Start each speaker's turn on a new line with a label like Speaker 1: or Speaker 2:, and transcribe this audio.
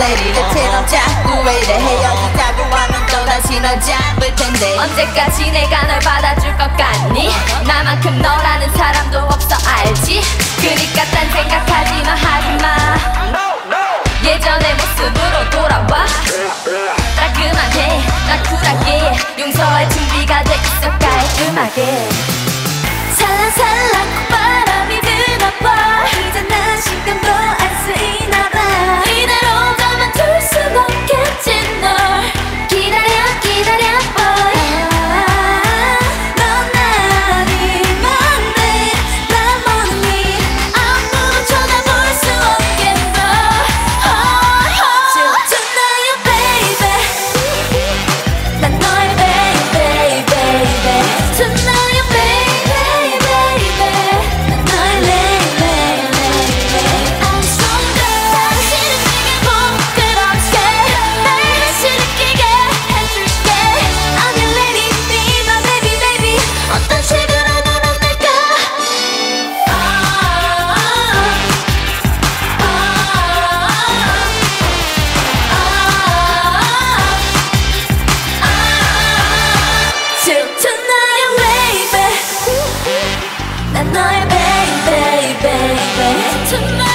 Speaker 1: lady 대체로 자꾸 왜 이래. 헤어지자고 하면 또다시 널 잡을 텐데.
Speaker 2: 언제까지 내가 널 받아줄 것 같니 my baby, baby tonight.